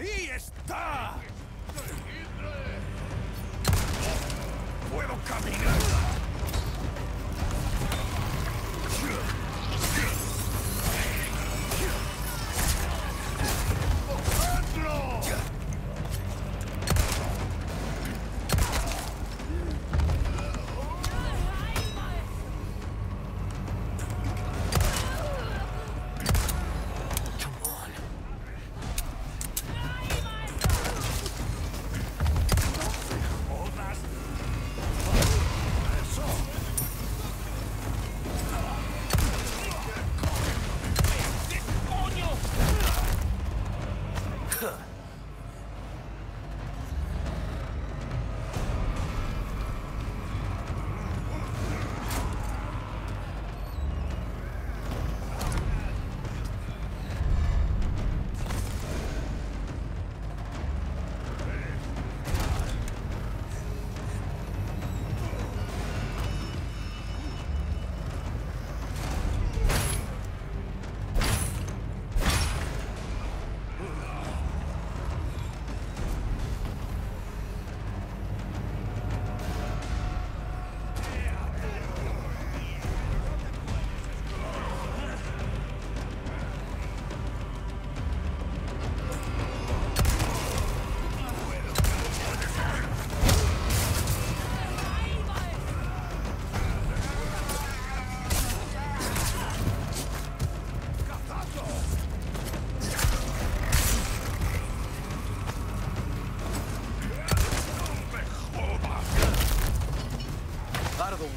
¡Ahí está! ¡Puedo caminar!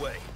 Way.